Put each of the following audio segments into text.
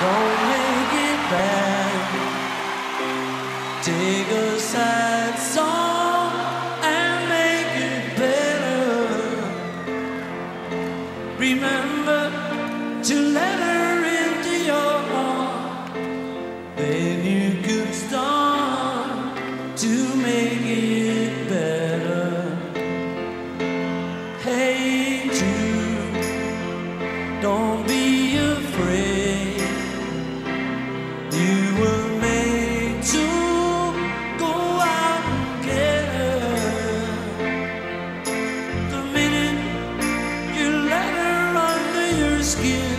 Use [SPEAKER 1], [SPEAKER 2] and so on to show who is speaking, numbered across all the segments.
[SPEAKER 1] Don't make it bad. Take a sad song and make it better. Remember to let her. Don't be afraid. You were made to go out and get her. The minute you let her under your skin.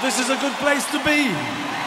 [SPEAKER 1] This is a good place to be.